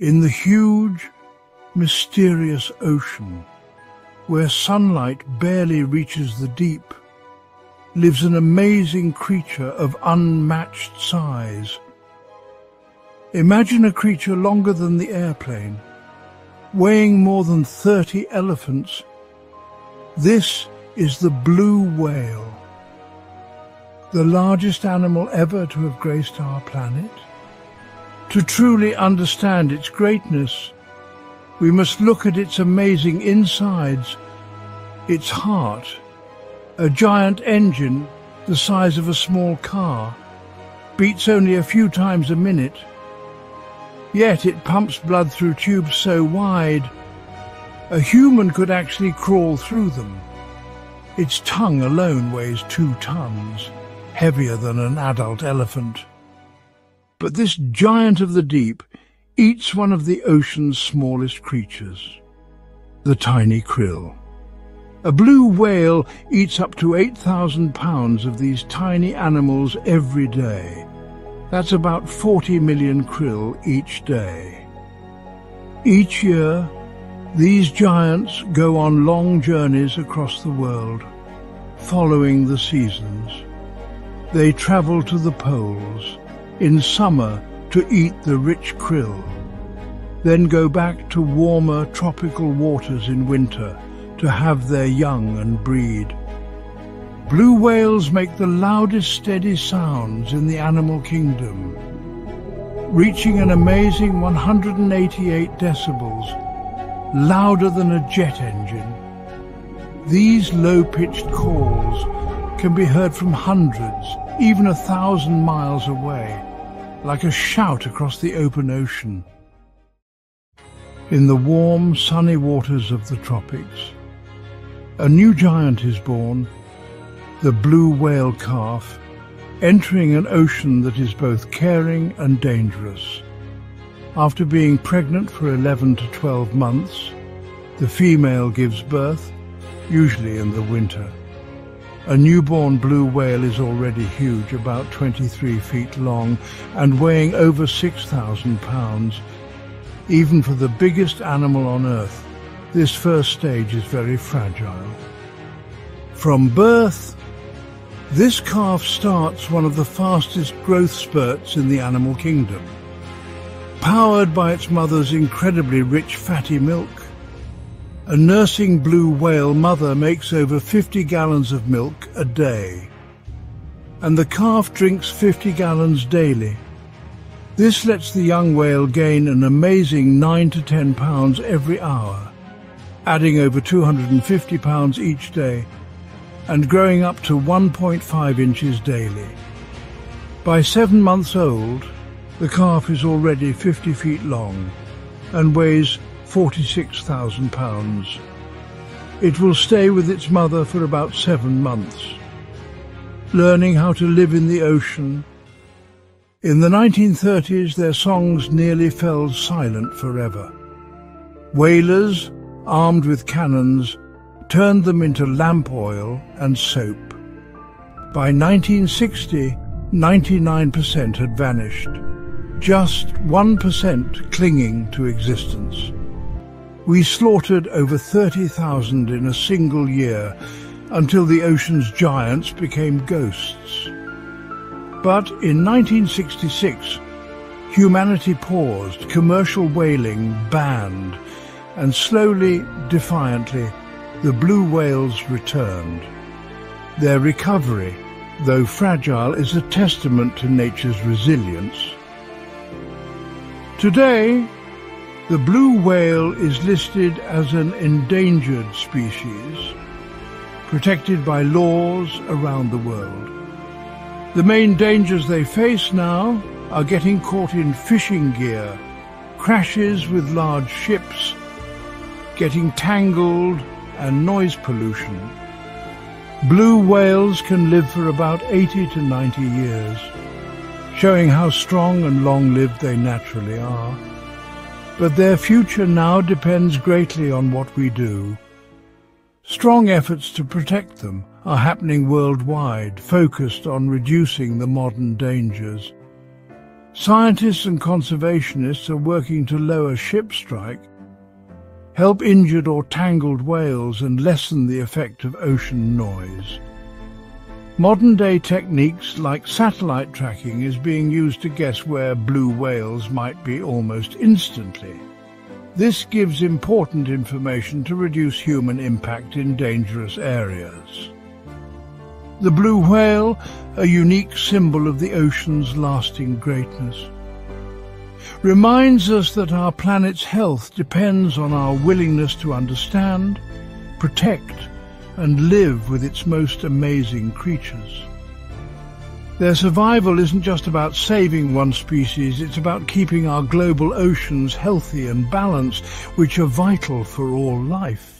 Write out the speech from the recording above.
In the huge, mysterious ocean, where sunlight barely reaches the deep, lives an amazing creature of unmatched size. Imagine a creature longer than the airplane, weighing more than 30 elephants. This is the blue whale, the largest animal ever to have graced our planet. To truly understand its greatness, we must look at its amazing insides, its heart, a giant engine the size of a small car, beats only a few times a minute. Yet it pumps blood through tubes so wide, a human could actually crawl through them. Its tongue alone weighs two tons, heavier than an adult elephant. But this giant of the deep eats one of the ocean's smallest creatures, the tiny krill. A blue whale eats up to 8,000 pounds of these tiny animals every day. That's about 40 million krill each day. Each year, these giants go on long journeys across the world, following the seasons. They travel to the poles, in summer to eat the rich krill, then go back to warmer tropical waters in winter to have their young and breed. Blue whales make the loudest steady sounds in the animal kingdom, reaching an amazing 188 decibels, louder than a jet engine. These low-pitched calls can be heard from hundreds, even a thousand miles away, like a shout across the open ocean. In the warm, sunny waters of the tropics, a new giant is born, the blue whale calf, entering an ocean that is both caring and dangerous. After being pregnant for 11 to 12 months, the female gives birth, usually in the winter. A newborn blue whale is already huge, about 23 feet long and weighing over 6,000 pounds. Even for the biggest animal on Earth, this first stage is very fragile. From birth, this calf starts one of the fastest growth spurts in the animal kingdom. Powered by its mother's incredibly rich fatty milk, a nursing blue whale mother makes over 50 gallons of milk a day. And the calf drinks 50 gallons daily. This lets the young whale gain an amazing 9 to 10 pounds every hour adding over 250 pounds each day and growing up to 1.5 inches daily. By seven months old, the calf is already 50 feet long and weighs 46,000 pounds. It will stay with its mother for about seven months, learning how to live in the ocean. In the 1930s, their songs nearly fell silent forever. Whalers armed with cannons, turned them into lamp oil and soap. By 1960, 99% had vanished, just 1% clinging to existence. We slaughtered over 30,000 in a single year until the ocean's giants became ghosts. But in 1966, humanity paused, commercial whaling banned, and slowly, defiantly, the blue whales returned. Their recovery, though fragile, is a testament to nature's resilience. Today, the blue whale is listed as an endangered species, protected by laws around the world. The main dangers they face now are getting caught in fishing gear, crashes with large ships, getting tangled and noise pollution. Blue whales can live for about 80 to 90 years, showing how strong and long-lived they naturally are. But their future now depends greatly on what we do. Strong efforts to protect them are happening worldwide, focused on reducing the modern dangers. Scientists and conservationists are working to lower ship strike, help injured or tangled whales and lessen the effect of ocean noise. Modern-day techniques like satellite tracking is being used to guess where blue whales might be almost instantly. This gives important information to reduce human impact in dangerous areas. The blue whale, a unique symbol of the ocean's lasting greatness, reminds us that our planet's health depends on our willingness to understand, protect and live with its most amazing creatures. Their survival isn't just about saving one species, it's about keeping our global oceans healthy and balanced, which are vital for all life.